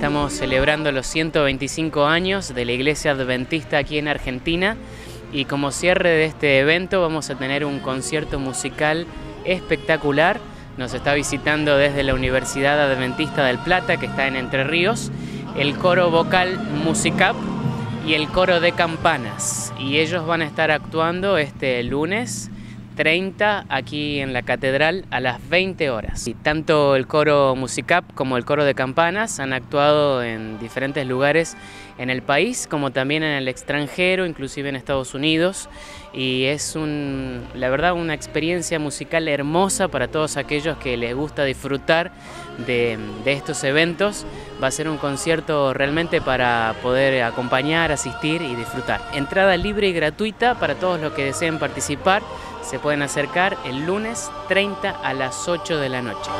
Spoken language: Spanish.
Estamos celebrando los 125 años de la Iglesia Adventista aquí en Argentina y como cierre de este evento vamos a tener un concierto musical espectacular. Nos está visitando desde la Universidad Adventista del Plata, que está en Entre Ríos, el coro vocal Musicap y el coro de campanas. Y ellos van a estar actuando este lunes 30 aquí en la catedral a las 20 horas. Y tanto el coro Musicap como el coro de campanas han actuado en diferentes lugares en el país como también en el extranjero, inclusive en Estados Unidos. Y es un, la verdad una experiencia musical hermosa para todos aquellos que les gusta disfrutar de, de estos eventos. Va a ser un concierto realmente para poder acompañar, asistir y disfrutar. Entrada libre y gratuita para todos los que deseen participar se pueden acercar el lunes 30 a las 8 de la noche.